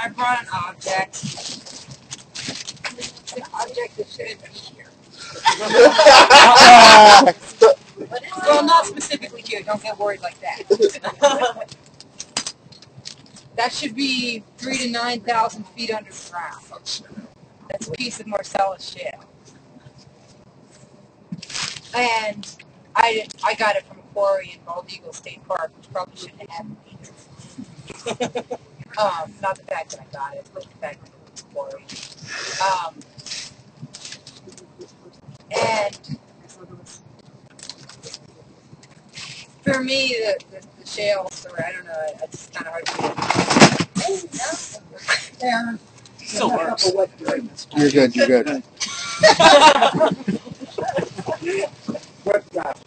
I brought an object. The object that shouldn't be here. Well, not specifically here. Don't get worried like that. that should be three to nine thousand feet underground. That's a piece of Marcellus shale. And I, I got it from a quarry in Bald Eagle State Park, which probably shouldn't have happened either. Um, not the fact that I got it, but the fact that it was a quarry. Um, and for me, the, the, the shale story, I don't know, it's kind of hard to get. Yeah. Still works. You're good, you're good. What got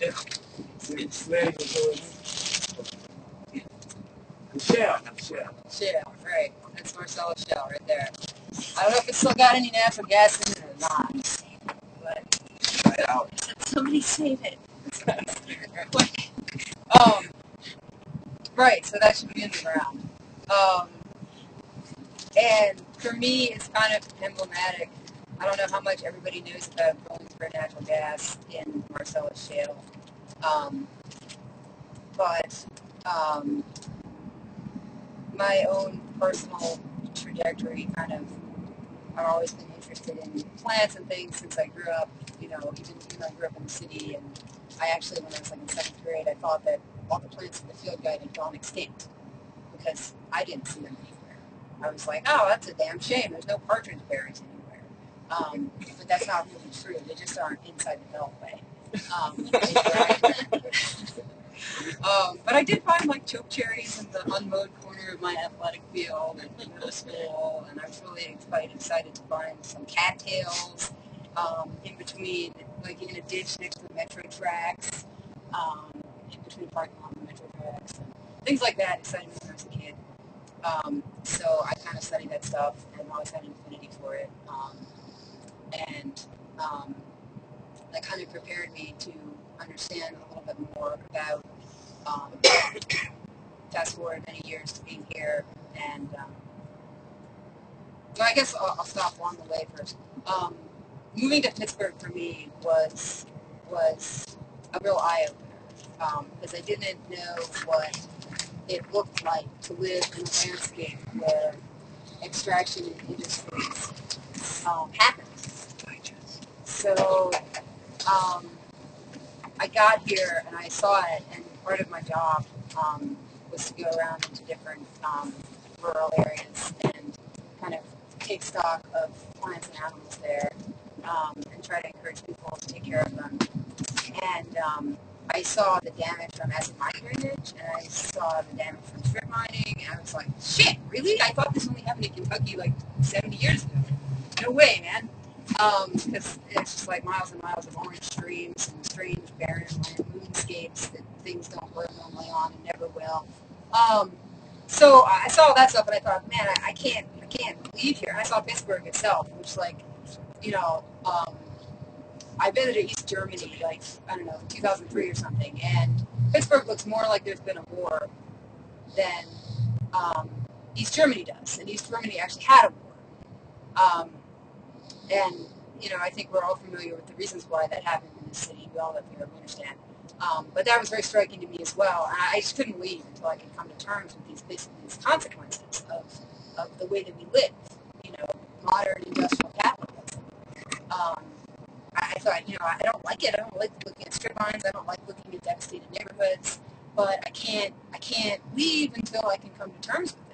It's very good. Michelle, Michelle. Shale, right. That's Marcellus shale right there. I don't know if it's still got any natural gas in it or not. But Right out. somebody save it. um, right, so that should be in the ground. Um, and for me, it's kind of emblematic. I don't know how much everybody knows about drilling for natural gas in Marcellus shale. Um, but um, my own personal trajectory kind of I've always been interested in plants and things since I grew up. You know, even, even though I grew up in the city, and I actually, when I was like in seventh grade, I thought that all the plants in the field guide had gone extinct because I didn't see them anywhere. I was like, oh, that's a damn shame. There's no partridge berries anywhere. Um, but that's not really true. They just aren't inside the beltway. Um, um, but I did find like choke cherries in the unmowed corner of my athletic field at middle school, and I was really quite excited to find some cattails um, in between, like in a ditch next to the metro tracks, um, in between parking lot and metro tracks, things like that. Excited me when I was a kid. Um, so I kind of studied that stuff and always had an affinity for it, um, and um, that kind of prepared me to understand a little bit more about um, fast forward many years to being here, and um, I guess I'll, I'll stop along the way first. Um, moving to Pittsburgh for me was was a real eye opener because I didn't know what it looked like to live in a landscape where extraction and industries um, happen. So um, I got here and I saw it, and part of my job um, was to go around into different um, rural areas and kind of take stock of plants and animals there um, and try to encourage people to take care of them. And um, I saw the damage from acid mine drainage, and I saw the damage from strip mining, and I was like, shit, really? I thought this only happened in Kentucky like 70 years ago. No way, man because um, it's just like miles and miles of orange streams and strange barren moonscapes that things don't grow normally on and never will. Um, so I saw all that stuff and I thought, man, I, I can't, I can't leave here. And I saw Pittsburgh itself, which like, you know, um, I visited East Germany like I don't know, 2003 or something, and Pittsburgh looks more like there's been a war than um, East Germany does, and East Germany actually had a war. Um, and, you know, I think we're all familiar with the reasons why that happened in the city. We all live here, we understand. Um, but that was very striking to me as well. And I just couldn't leave until I could come to terms with these these consequences of, of the way that we live, you know, modern industrial capitalism. Um, I, thought, you know, I don't like it. I don't like looking at strip mines. I don't like looking at devastated neighborhoods. But I can't, I can't leave until I can come to terms with.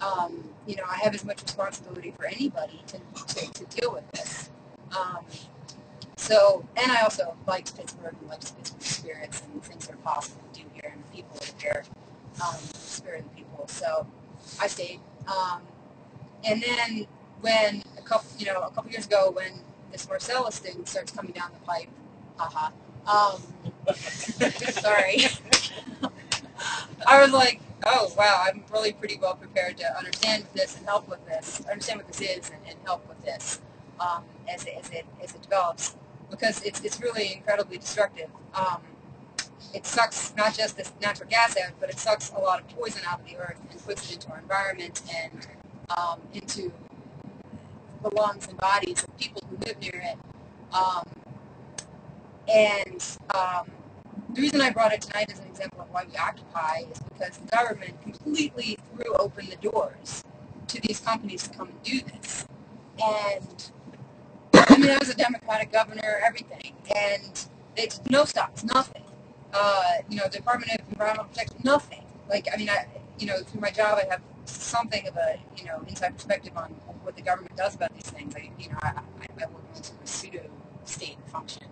Um, you know, I have as much responsibility for anybody to, to, to deal with this. Um, so, and I also like Pittsburgh and like Pittsburgh spirits and things that are possible to do here and the people that are here, um, the spirit of the people. So I stayed. Um, and then when a couple, you know, a couple years ago when this Marcellus thing starts coming down the pipe, haha, um, sorry, I was like, oh wow, I'm really pretty well prepared to understand this and help with this, understand what this is and, and help with this um, as, it, as, it, as it develops because it's, it's really incredibly destructive. Um, it sucks not just this natural gas out, but it sucks a lot of poison out of the earth and puts it into our environment and um, into the lungs and bodies of people who live near it. Um, and um, the reason I brought it tonight as an example of why we occupy is because the government completely threw open the doors to these companies to come and do this. And I mean, I was a Democratic governor, everything, and it's no stops, nothing. Uh, you know, Department of Environmental Protection, nothing. Like, I mean, I, you know, through my job, I have something of a, you know, inside perspective on what the government does about these things. I, you know, I, I, work in sort of a pseudo state function.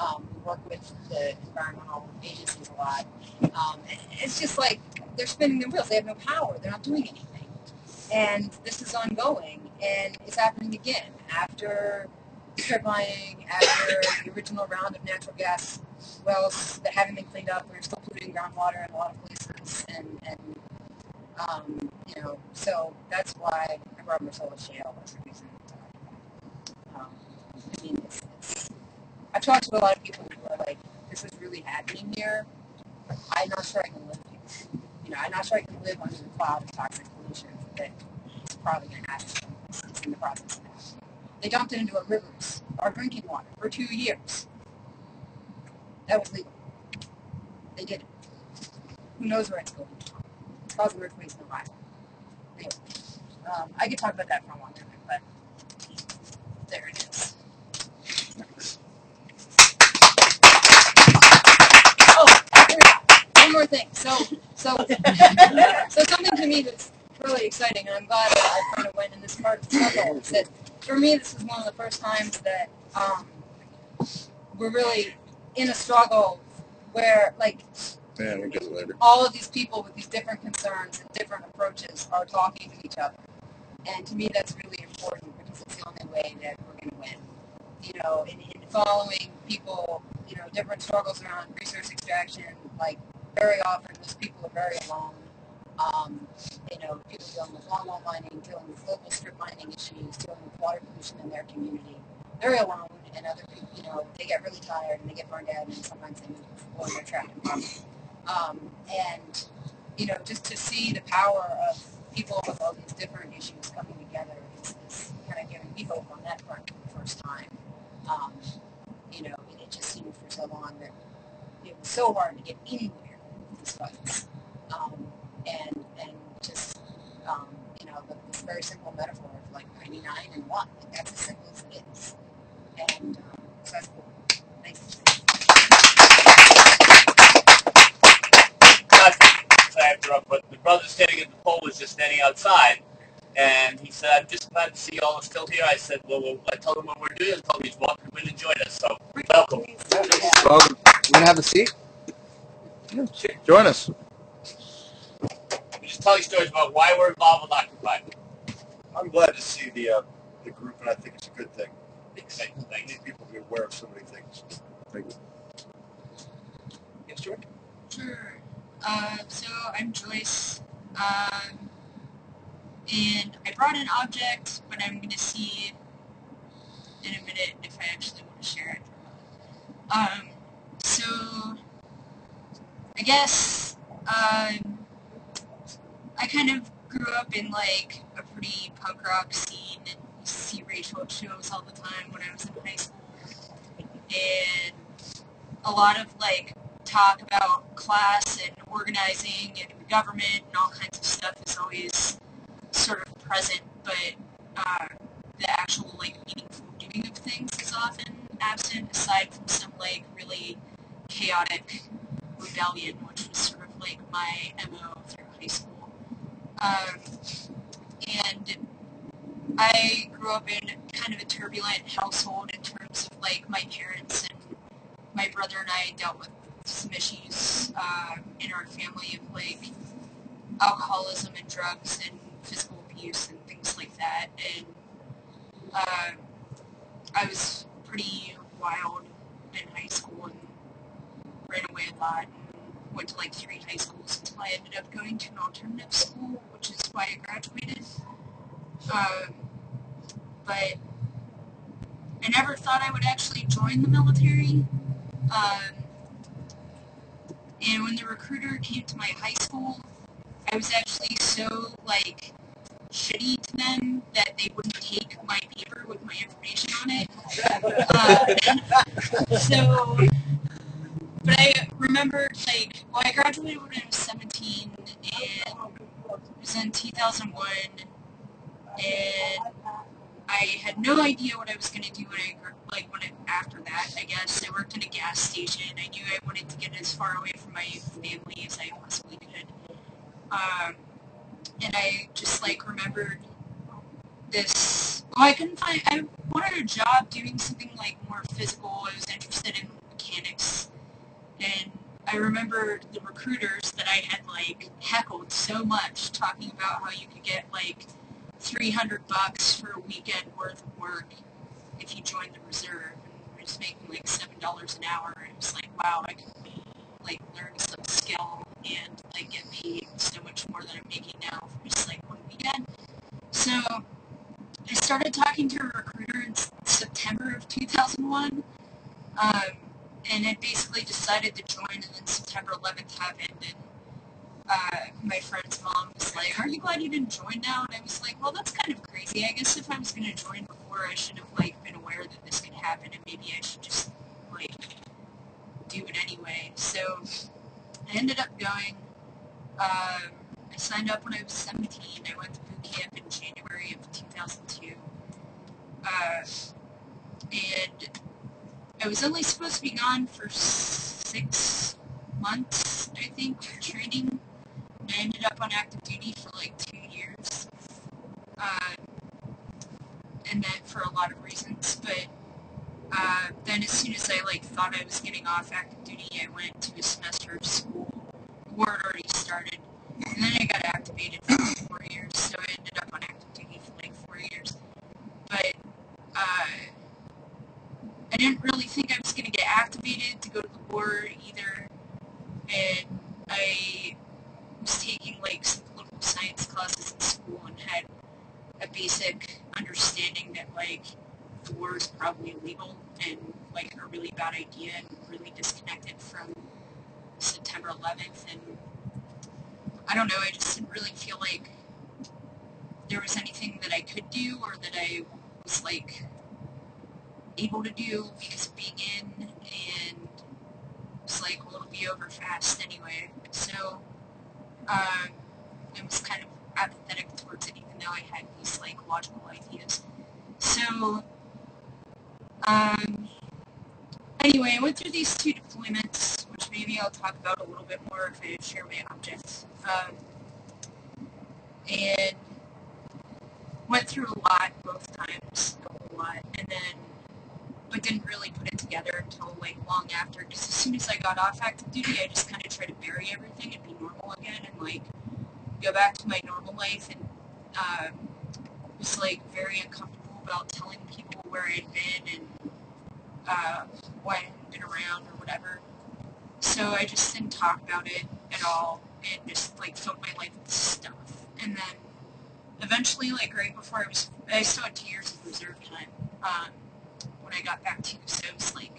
Um, we work with the environmental agencies a lot. Um, it's just like they're spinning their wheels. They have no power. They're not doing anything. And this is ongoing, and it's happening again after strip mining, after the original round of natural gas wells that haven't been cleaned up. We're still polluting groundwater in a lot of places, and, and um, you know, so that's why I brought Marcellus Shale as a reason. Um, I mean, I've talked to a lot of people who are like, this is really happening here. I'm not sure I can live here. You know, I'm not sure I can live under the cloud of toxic pollution that is probably going to happen. In the process of happening. They dumped it into our rivers, our drinking water, for two years. That was legal. They did it. Who knows where it's going? It's causing earthquakes in Ohio. Anyway, um, I could talk about that for a long time, but there it is. Oh, here we go. one more thing. So, so, so something to me that's really exciting, and I'm glad that I kind of went in this part of the struggle. Is that for me, this is one of the first times that um, we're really in a struggle where, like, Yeah, we get it later. all of these people with these different concerns and different approaches are talking to each other. And to me, that's really important because it's the only way that we're going to win. You know, in, in following people, you know, different struggles around resource extraction, like very often those people are very alone. Um, you know, people dealing with longwall mining, dealing with local strip mining issues, dealing with water pollution in their community. They're alone, and other people, you know, they get really tired and they get burned out, and sometimes they move or they're trapped in poverty. Um, and you know, just to see the power of people with all these different issues coming together is, is kind of giving me hope on that front for the first time. Um, you know, and it just seemed for so long that it was so hard to get anywhere fights. Um, and and just um, you know, the, this very simple metaphor of like 99 and 1. Like, that's as simple as it is. And um, so that's cool. Thanks. To interrupt, but the brother standing at the pole was just standing outside, and he said, "I'm just glad to see y'all are still here." I said, "Well, well I told him what we're doing. I told him he's welcome to join us. So, welcome." Welcome. You gonna have a seat? Join us. We just tell you stories about why we're involved with Occupy. I'm glad to see the uh, the group, and I think it's a good thing. Thank you. I need people to be aware of so many things. Thank you. Yes, George. Sure. Uh, so I'm Joyce, um, and I brought an object, but I'm going to see in a minute if I actually want to share it or not. Um, so I guess um, I kind of grew up in like a pretty punk rock scene and see racial shows all the time when I was in high school, and a lot of like talk about class and organizing and the government and all kinds of stuff is always sort of present, but uh, the actual like meaningful doing of things is often absent, aside from some like really chaotic rebellion, which was sort of like my mo through high school. Um, and I grew up in kind of a turbulent household in terms of like my parents and my brother and I dealt with some issues um, in our family of like alcoholism and drugs and physical abuse and things like that. And um, I was pretty wild in high school and ran away a lot and went to like three high schools until I ended up going to an alternative school, which is why I graduated. Um, but I never thought I would actually join the military. Um, And when the recruiter came to my high school, I was actually so like shitty to them that they wouldn't take my paper with my information on it. Uh, so, but I remember like, well, I graduated when I was 17, and it was in 2001, and I had no idea what I was going to do when I like when I, after that. I guess I worked in a gas station. I knew I wanted to get as far away from my family as I possibly could. Um, and I just like remembered this. Well, I couldn't find. I wanted a job doing something like more physical. I was interested in mechanics, and I remember the recruiters that I had like heckled so much, talking about how you could get like 300 bucks for a weekend worth of work if you joined the reserve, and we're just making like seven dollars an hour. And it was like, wow, I could like learn some skill and like get paid so much more than I'm making now for just like one weekend. So I started talking to a recruiter in September of 2001, um, and I basically decided to join. And then September 11th happened, and uh, my friend's mom was like, "Are you glad you didn't join now?" And I was like, "Well, that's kind of crazy. I guess if I was going to join before, I should have like been aware that this could happen, and maybe I should just like do it anyway." So I ended up going. Um, I signed up when I was 17. I went to boot camp in January of 2002. Uh, and I was only supposed to be gone for six months, I think, for training. And I ended up on active duty for like two years. Uh, and that for a lot of reasons. But uh, then as soon as I like thought I was getting off active duty, I went to a semester of school. War had already started. And then I got activated for four years, so I ended up on active duty for like four years. But uh, I didn't really think I was going to get activated to go to the war either. And I was taking like some political science classes in school and had a basic understanding that like the war is probably illegal and like a really bad idea and really disconnected from September 11th and I don't know, I just didn't really feel like there was anything that I could do or that I was like able to do because of being in and it's like, it'll be over fast anyway. So, um, I was kind of apathetic towards it even though I had these like logical ideas. So, um, anyway, I went through these two deployments, which maybe I'll talk about a little bit more if I share my objects. Um, and went through a lot both times, a lot, and then but didn't really put it together until like long after. Because as soon as I got off active duty, I just kind of tried to bury everything and be normal again, and like go back to my normal life, and um, was like very uncomfortable about telling people where I'd been and uh, why I hadn't been around or whatever. So I just didn't talk about it at all, and just like filled my life with stuff. And then eventually, like right before I was, I still had two years of reserve time. Um, when I got back to, so it was like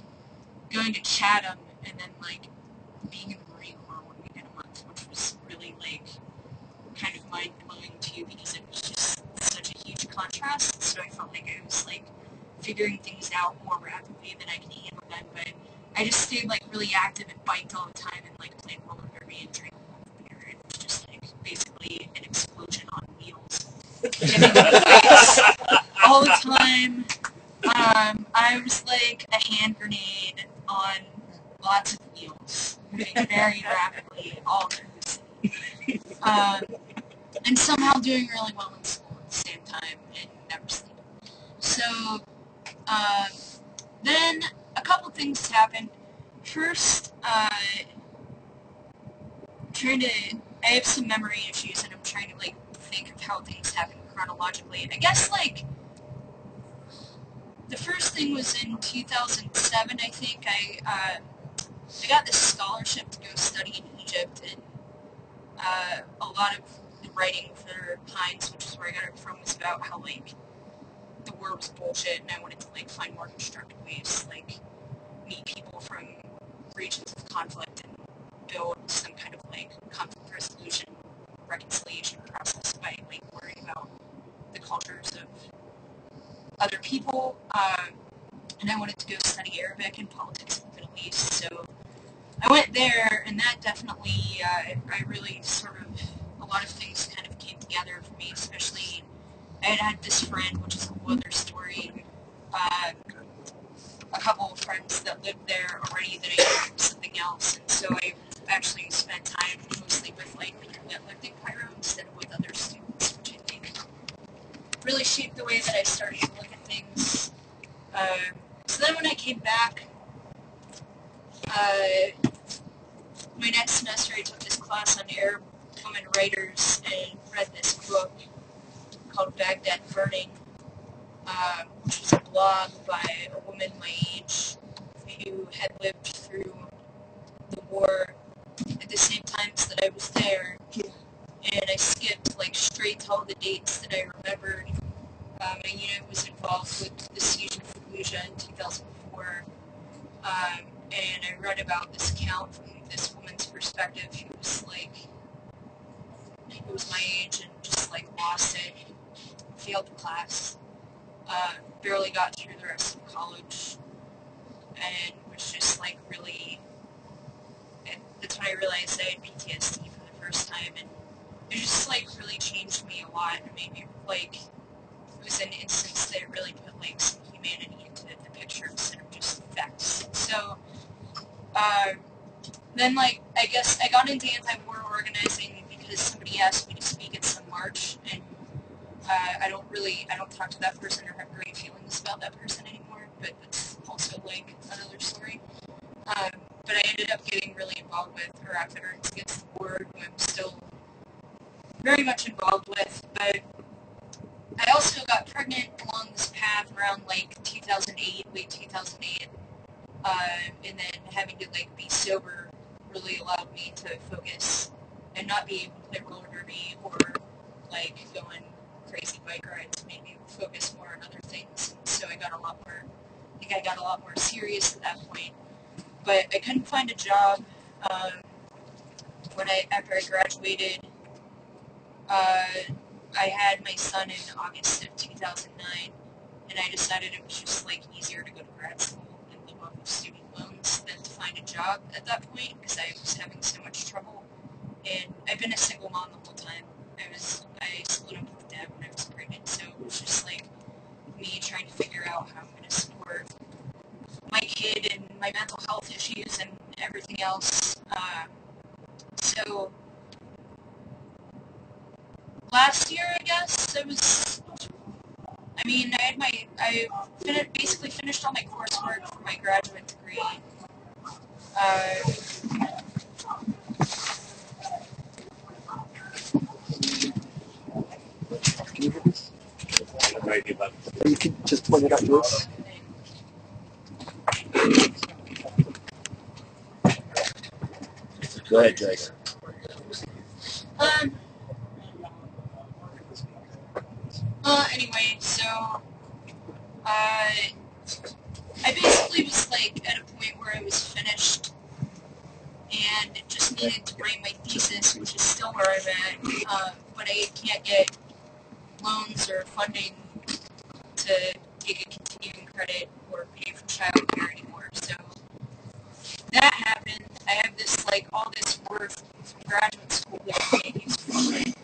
going to Chatham and then like being in the Marine Corps one weekend a month, which was really like kind of mind blowing too because it was just such a huge contrast. So I felt like I was like figuring things out more rapidly than I can handle them. But I just stayed like really active and biked all the time and like played roller derby and drank beer. It was just like basically an explosion on wheels. Getting in the face all the time. Um, I was like a hand grenade on lots of wheels, moving very rapidly all through the city. Um, and somehow doing really well in school at the same time and never sleeping. So, um, then a couple things happened. First, uh, trying to, I have some memory issues and I'm trying to like think of how things happened chronologically. And I guess like the first thing was in 2007, I think. I uh, I got this scholarship to go study in Egypt, and uh, a lot of the writing for Pines, which is where I got it from, was about how like the war was bullshit, and I wanted to like find more constructive ways like meet people from regions of conflict and build some kind of like conflict resolution reconciliation process by like worrying about the cultures of other people. Um, and I wanted to go study Arabic and politics in the Middle East. So I went there, and that definitely, uh, I really sort of, a lot of things kind of came together for me, especially I had had this friend, which is a whole other story, uh, a couple of friends that lived there already that I knew from something else, and so I actually spent time mostly with like people that lived in Cairo instead of with other students, which I think really shaped the way that I started to look at things. Um, so then when I came back, uh, my next semester I took this class on Arab women writers and read this book called Baghdad Burning, um, which was a blog by a woman my age who had lived through the war at the same times that I was there. And I skipped like straight to all the dates that I remembered. Um, my unit was involved with the siege of Fallujah in 2004. Um, and I read about this account from this woman's perspective who was like, who was my age and just like lost it, failed the class, uh, barely got through the rest of college, and was just like really, that's when I realized I had PTSD for the first time, and it just like really changed me a lot and made me like, it was an instance that really put like some humanity into the picture instead of just facts. So, uh, then like I guess I got into anti-war organizing because somebody asked me to speak at some march, and uh, I don't really I don't talk to that person or have great feelings about that person anymore. But that's also like another story. Um, but I ended up getting really involved with Iraq Veterans Against the War, who I'm still very much involved with. But I also got pregnant along this path around like 2008, late 2008. Uh, and then having to like be sober really allowed me to focus and not be able to play roller derby or like go on crazy bike rides made me focus more on other things. So I got a lot more, I think I got a lot more serious at that point. But I couldn't find a job um, when I after I graduated. Uh, I had my son in August of 2009, and I decided it was just like easier to go to grad school and live off of student loans than to find a job at that point because I was having so much trouble. And I've been a single mom the whole time. I was I split up with dad when I was pregnant, so it was just like me trying to figure out how I'm going to support my kid and my mental health issues and everything else. Uh, so last year, I guess it was. I mean, I had my I fin- basically finished all my coursework for my graduate degree. Uh, Can you hear this? I'm ready about Or you can just point it out to us. Go ahead, Joyce. Um. Uh, anyway, so, uh, I basically was like at a point where I was finished and just needed to write my thesis, which is still where I'm at, um, but I can't get loans or funding to take a continuing credit or pay for childcare anymore. So that happened. I have this like all this work from graduate school that I can't use for shit.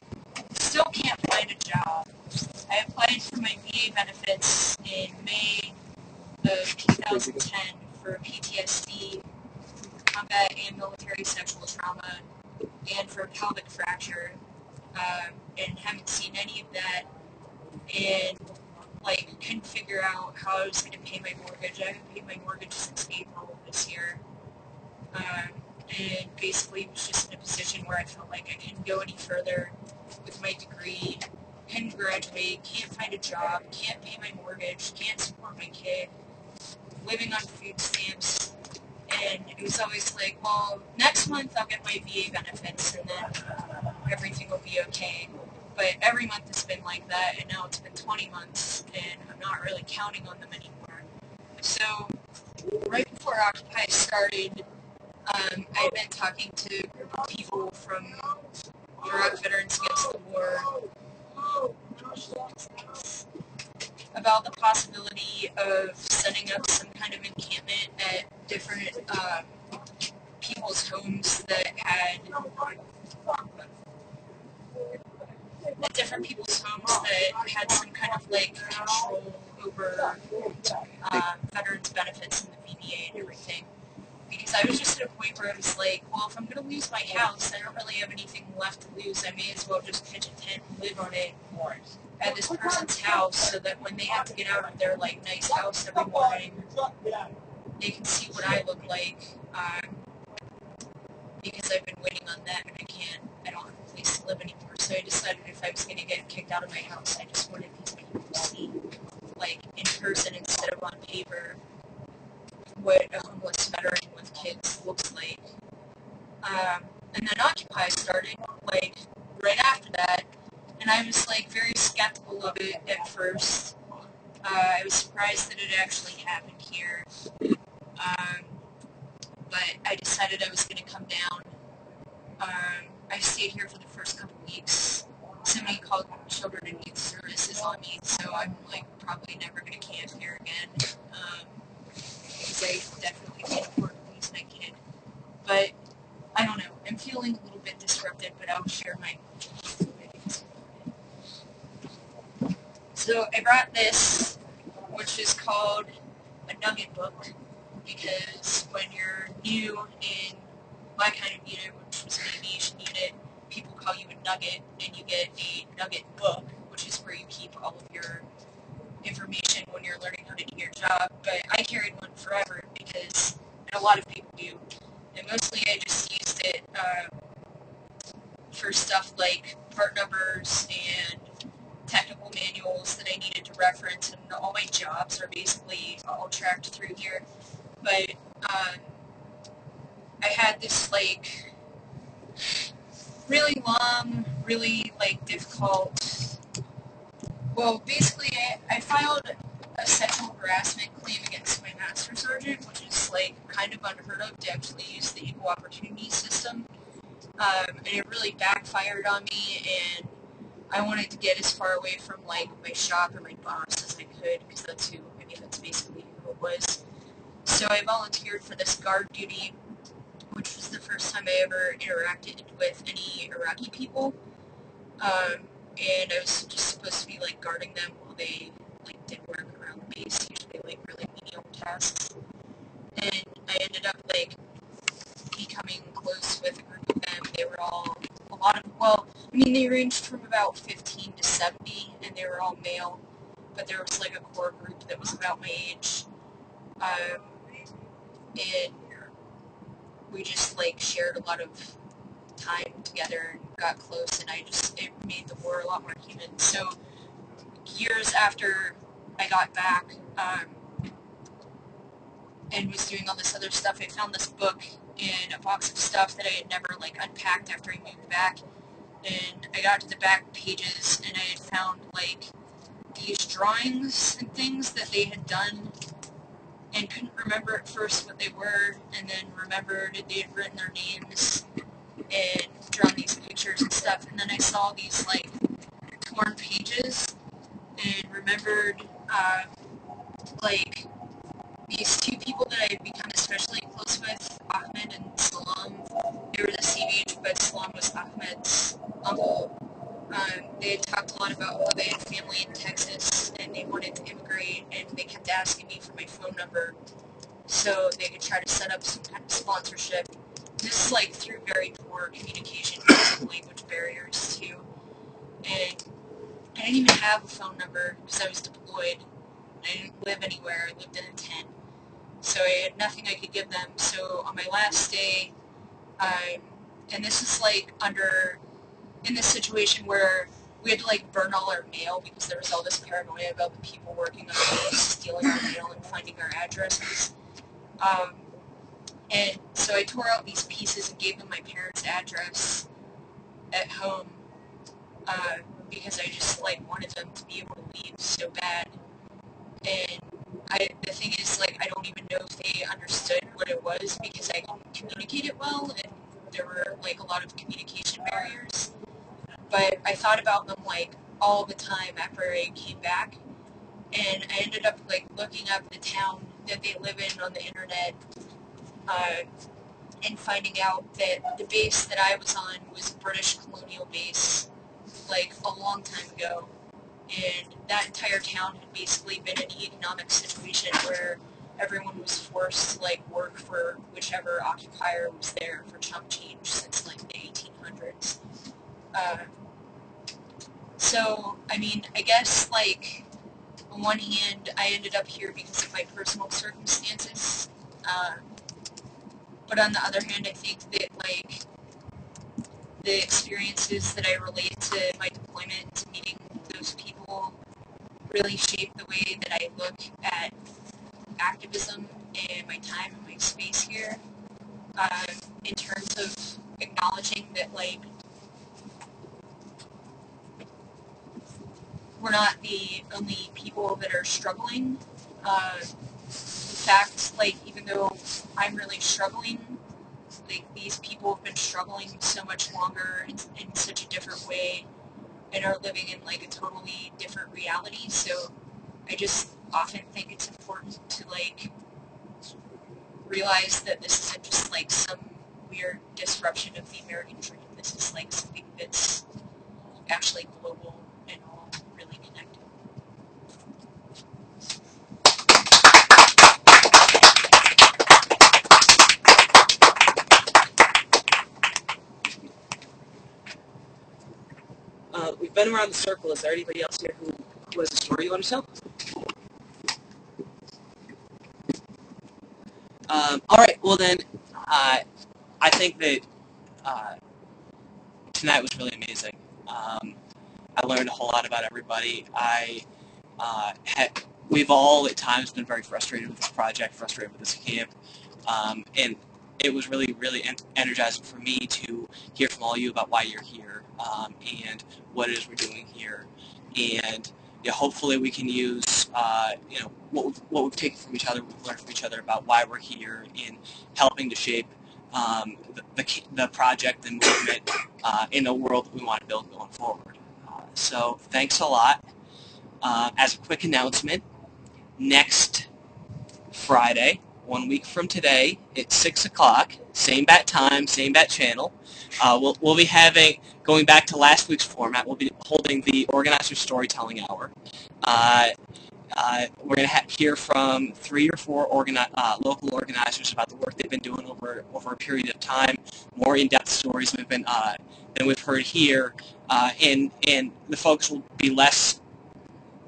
Still can't find a job. I applied for my VA benefits in May of 2010 for PTSD, combat and military sexual trauma, and for pelvic fracture, um, and haven't seen any of that. And like couldn't figure out how I was going to pay my mortgage. I haven't paid my mortgage since April of this year. Um, and basically was just in a position where I felt like I couldn't go any further with my degree, couldn't graduate, can't find a job, can't pay my mortgage, can't support my kid, living on food stamps. And it was always like, well, next month I'll get my VA benefits and then everything will be okay. But every month it's been like that, and now it's been 20 months, and I'm not really counting on them anymore. So, right before Occupy started, Um, I've been talking to a group of people from Iraq Veterans Against the War about the possibility of setting up some kind of encampment at different um, people's homes that had at different people's homes that had some kind of like control over um, veterans benefits and the VBA and everything. Because I was just at a point where I was like, well, if I'm going to lose my house, I don't really have anything left to lose. I may as well just pitch a tent and live on it at this person's house so that when they have to get out of their like nice house every morning, they can see what I look like. Um, because I've been waiting on that and I can't, I don't have a place to live anymore. So I decided if I was going to get kicked out of my house, I just wanted these people to see, like in person instead of on paper, what a homeless veteran with kids looks like. Um, and then Occupy started, like, right after that, and I was, like, very skeptical of it at first. Uh, I was surprised that it actually happened here. Um, but I decided I was going to come down. Um, I stayed here for the first couple weeks. Somebody called Children and Youth Services on me, so I'm, like, probably never going to camp here again. Um, because I definitely can't afford to lose my kid. But I don't know. I'm feeling a little bit disrupted, but I'll share my feelings. So I brought this, which is called a nugget book, because when you're new in my kind of unit, which was aviation unit, people call you a nugget, and you get a nugget book, which is where you keep all of your information when you're learning how to do your job, but I carried one forever because, and a lot of people do, and mostly I just used it um, for stuff like part numbers and technical that I needed to reference, and all my jobs are basically all tracked through here. But um, I had this like really long, really like difficult well, basically, I, I filed a sexual harassment claim against my master sergeant, which is like kind of unheard of to actually use the equal opportunity system. Um, and it really backfired on me, and I wanted to get as far away from like my shop or my boss as I could, because that's who, I mean, that's basically who it was. So I volunteered for this guard duty, which was the first time I ever interacted with any Iraqi people. Um, and I was just supposed to be like guarding them while they like did work around the base, usually like really menial tasks. And I ended up like becoming close with a group of them. They were all a lot of well, I mean they ranged from about 15 to 70, and they were all male. But there was like a core group that was about my age, um, and we just like shared a lot of time together and got close, and I just it made the war a lot more human. So years after I got back um, and was doing all this other stuff, I found this book in a box of stuff that I had never like unpacked after I moved back, and I got to the back pages and I had found like these drawings and things that they had done and couldn't remember at first what they were and then remembered they had written their names and drawn these pictures and stuff. And then I saw these like torn pages and remembered uh, like these two people that I phone number so they could try to set up some kind of sponsorship just like through very poor communication language barriers too. And I didn't even have a phone number because I was deployed. I didn't live anywhere. I lived in a tent. So I had nothing I could give them. So on my last day, um, and this is like under, in this situation where we had to like burn all our mail because there was all this paranoia about the people working on base stealing our mail and finding our addresses. Um, and so I tore out these pieces and gave them my parents' address at home uh, because I just like wanted them to be able to leave so bad. And I, the thing is, like, I don't even know if they understood what it was because I couldn't communicate it well and there were like a lot of communication barriers. But I thought about them like all the time after I came back and I ended up like looking up the town that they live in on the internet uh, and finding out that the base that I was on was a British colonial base like a long time ago and that entire town had basically been in an economic situation where everyone was forced to like work for whichever occupier was there for chump change since like the 1800s. Uh, so I mean, I guess like on one hand, I ended up here because of my personal circumstances, uh, but on the other hand, I think that like the experiences that I relate to my deployment, to meeting those people, really shape the way that I look at activism and my time and my space here. Uh, in terms of acknowledging that like we're not the only people that are struggling. Uh, in fact, like even though I'm really struggling, like these people have been struggling so much longer in, in such a different way and are living in like a totally different reality. So I just often think it's important to like realize that this isn't just like some weird disruption of the American dream. This is like something that's actually global and all really connected. Uh, we've been around the circle. Is there anybody else here who, who has a story you want to tell? Um, all right. Well then, uh, I think that uh, tonight was really amazing. Um, I learned a whole lot about everybody. I uh, had, we've all at times been very frustrated with this project, frustrated with this camp, um, and it was really, really en- energizing for me to hear from all you about why you're here um, and what it is we're doing here. And hopefully we can use, uh, you know, what we've, what we've taken from each other, we've learned from each other about why we're here in helping to shape um, the, the, the project and movement uh, in the world that we want to build going forward. Uh, so thanks a lot. Uh, as a quick announcement, next Friday, one week from today, it's 6 o'clock, same bat time, same bat channel. Uh, we'll, we'll be having, going back to last week's format, we'll be holding the Organizer Storytelling Hour. Uh, uh, we're going to hear from three or four organi- uh, local organizers about the work they've been doing over over a period of time, more in-depth stories than we've been uh, than we've heard here, uh, and and the folks will be less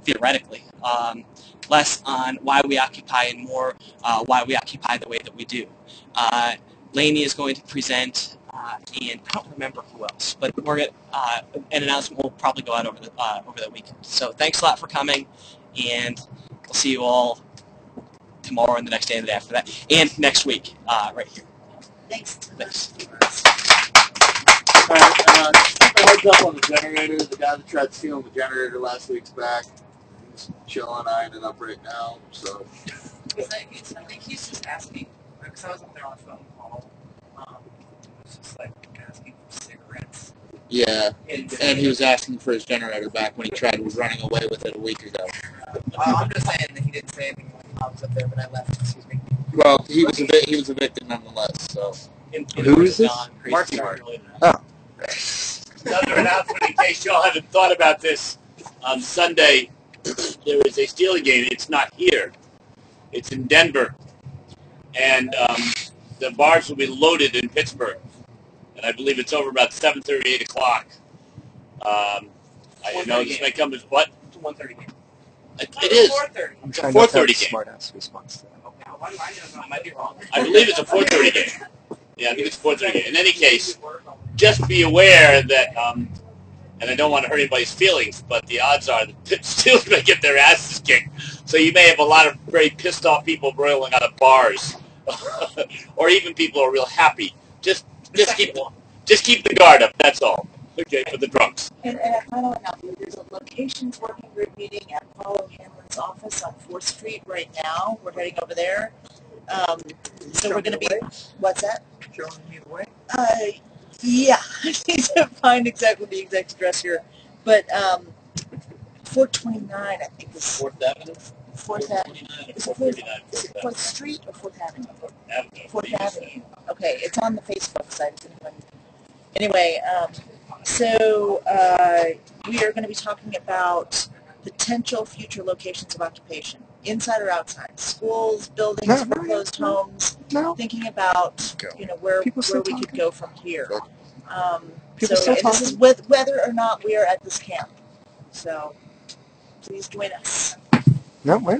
theoretically, um, less on why we occupy and more uh, why we occupy the way that we do. Uh, Lainey is going to present, uh, and I don't remember who else, but we're gonna, uh, an announcement will probably go out over the uh, over the weekend. So thanks a lot for coming, and we'll see you all tomorrow and the next day and the day after that, and next week uh, right here. Thanks. Thanks. Alright, uh, just keep a heads up on the generator. The guy that tried stealing the generator last week's back. He's chilling, eyeing it up right now. So I think he's just asking, because I was up there on a phone call. Um, it's just like asking for cigarettes. yeah, And, and he was asking for his generator back when he tried was running away with it a week ago. Well, I'm just saying that he didn't say anything when I was up there, but I left. Excuse me. Well, he was a bit, he was evicted nonetheless. So In, Who is this? Marky Mark Stewart. Another announcement in case y'all haven't thought about this. On Sunday, there is a Steeler game. It's not here. It's in Denver. And um, the bars will be loaded in Pittsburgh. And I believe it's over about 7.30, 8 o'clock. Um, I know this may come as what? It's a 1:30 game. It, it is. 4:30. I'm It's a trying not to have 4:30 a game. smart ass response to that. Okay, why I? I might be wrong. I believe it's a 4.30 game. Yeah, I think it's 4.30 game. In any case, just be aware that, um, and I don't want to hurt anybody's feelings, but the odds are that the Steelers may get their asses kicked. So you may have a lot of very pissed off people rolling out of bars, or even people who are real happy. Just just keep just keep the guard up. That's all. Okay, for the drunks. And, and a final announcement, there's a locations working group meeting at Paul Hanlon's office on Fourth Street right now. We're heading over there. Um, So we're gonna be, what's that? Showing me the way. Uh, yeah, I need to find exactly the exact address here, but, um, four twenty-nine, I think is Fourth Avenue? Fourth Avenue. 49, Is it 449, Is it Fourth Fourth Street or Fourth Avenue? Avenue. Fourth Avenue. Okay, it's on the Facebook site. If anyone. Anyway, um, so uh, we are going to be talking about potential future locations of occupation, inside or outside, schools, buildings, No, no, foreclosed no. homes. No. Thinking about Go. you know where People where still we could talking? go from here. Um, People so still and this is talking? with whether or not we are at this camp. So please join us. No, wait.